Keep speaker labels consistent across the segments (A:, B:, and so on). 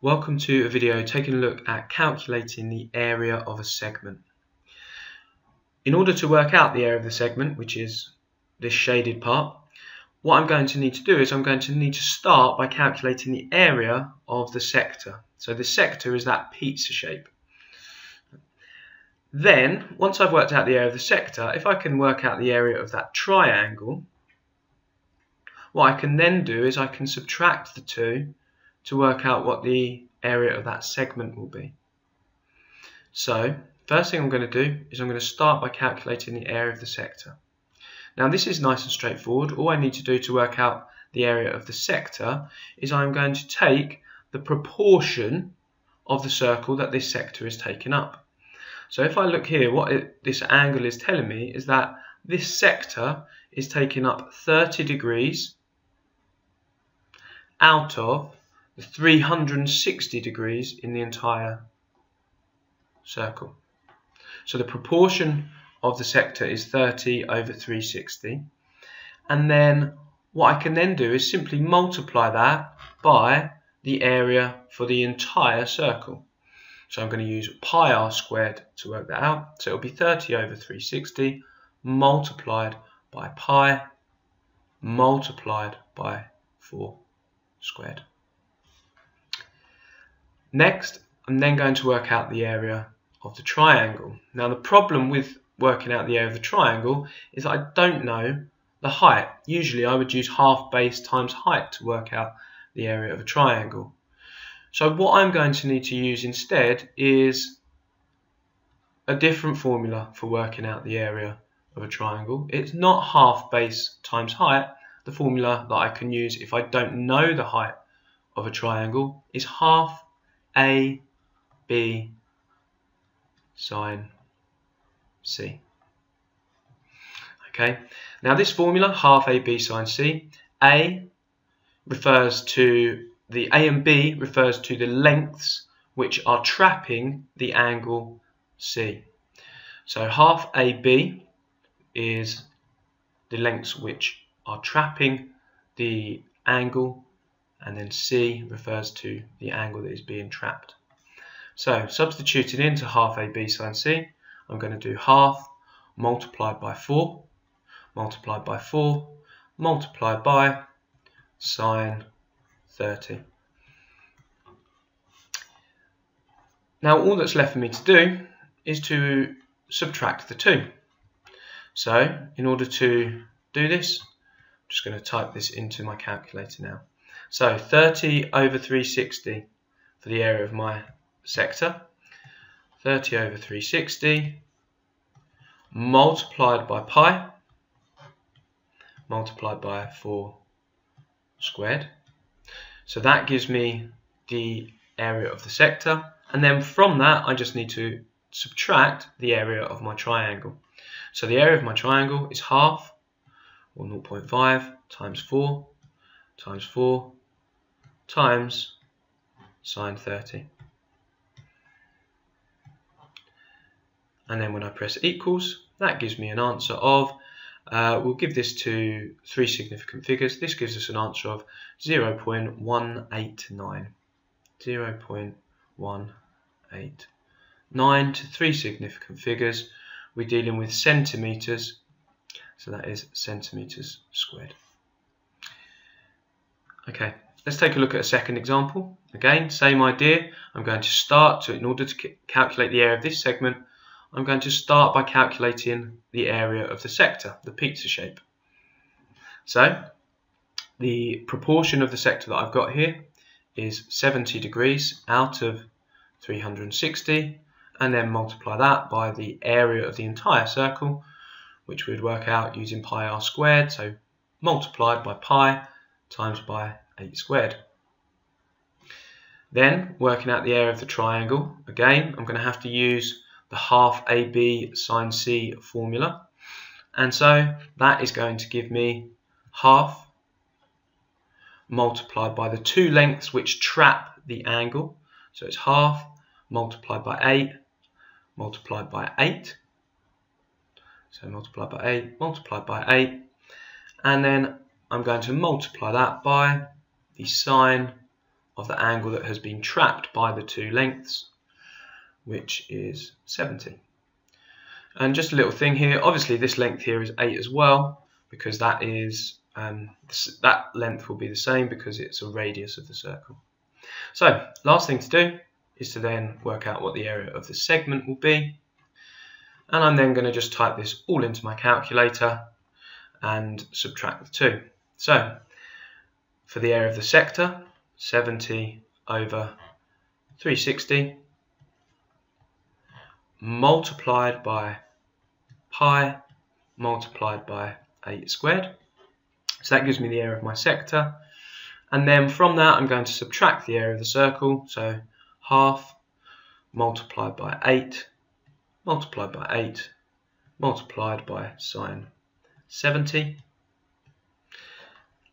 A: Welcome to a video taking a look at calculating the area of a segment. In order to work out the area of the segment, which is this shaded part, what I'm going to need to do is I'm going to need to start by calculating the area of the sector. So the sector is that pizza shape. Then, once I've worked out the area of the sector, if I can work out the area of that triangle, what I can then do is I can subtract the two to work out what the area of that segment will be. So first thing I'm going to do is I'm going to start by calculating the area of the sector. Now this is nice and straightforward. All I need to do to work out the area of the sector is I'm going to take the proportion of the circle that this sector is taking up. So if I look here, what it, this angle is telling me is that this sector is taking up 30 degrees out of 360 degrees in the entire circle. So the proportion of the sector is 30 over 360. And then what I can then do is simply multiply that by the area for the entire circle. So I'm going to use pi r squared to work that out. So it'll be 30 over 360 multiplied by pi multiplied by 4 squared. Next, I'm then going to work out the area of the triangle. Now the problem with working out the area of the triangle is I don't know the height. Usually I would use half base times height to work out the area of a triangle. So what I'm going to need to use instead is a different formula for working out the area of a triangle. It's not half base times height. The formula that I can use if I don't know the height of a triangle is half a, B, sine C. Okay, now this formula, half A, B sine C, A refers to, the A and B refers to the lengths which are trapping the angle C. So half AB is the lengths which are trapping the angle and then C refers to the angle that is being trapped. So substituting into half AB sine C, I'm going to do half multiplied by 4, multiplied by 4, multiplied by sine 30. Now all that's left for me to do is to subtract the 2. So in order to do this, I'm just going to type this into my calculator now. So 30 over 360 for the area of my sector. 30 over 360 multiplied by pi multiplied by 4 squared. So that gives me the area of the sector and then from that I just need to subtract the area of my triangle. So the area of my triangle is half or 0.5 times 4 times 4 times sine 30. And then when I press equals, that gives me an answer of, uh, we'll give this to three significant figures. This gives us an answer of 0 0.189. 0 0.189 to three significant figures. We're dealing with centimetres, so that is centimetres squared. Okay, Let's take a look at a second example. Again, same idea. I'm going to start to, in order to calculate the area of this segment, I'm going to start by calculating the area of the sector, the pizza shape. So, the proportion of the sector that I've got here is 70 degrees out of 360 and then multiply that by the area of the entire circle which we'd work out using pi r squared so multiplied by pi times by 8 squared. Then, working out the area of the triangle, again, I'm going to have to use the half AB sine C formula. And so that is going to give me half multiplied by the two lengths which trap the angle. So it's half multiplied by 8 multiplied by 8. So multiplied by 8 multiplied by 8. And then I'm going to multiply that by the sine of the angle that has been trapped by the two lengths, which is 70. And just a little thing here, obviously this length here is 8 as well, because that is um, that length will be the same because it's a radius of the circle. So last thing to do is to then work out what the area of the segment will be. And I'm then going to just type this all into my calculator and subtract the two. So for the area of the sector, 70 over 360 multiplied by pi multiplied by 8 squared. So that gives me the area of my sector. And then from that, I'm going to subtract the area of the circle. So half multiplied by 8 multiplied by 8 multiplied by sine 70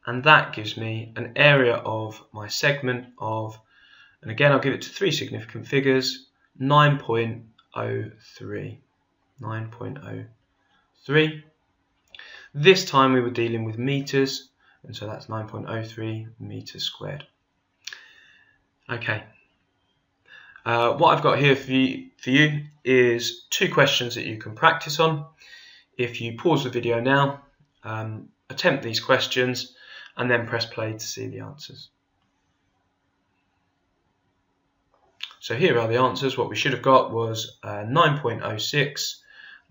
A: and that gives me an area of my segment of and again I'll give it to three significant figures 9.03 9.03 this time we were dealing with meters, and so that's 9.03 meters squared. Okay. Uh, what I've got here for you, for you is two questions that you can practice on. If you pause the video now, um, attempt these questions, and then press play to see the answers. So here are the answers. What we should have got was uh, 9.06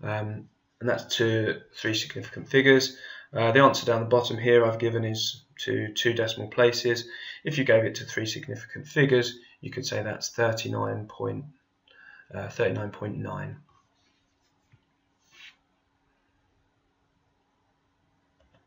A: um, and that's to three significant figures. Uh, the answer down the bottom here I've given is to two decimal places. If you gave it to three significant figures, you could say that's 39.9. Uh, 39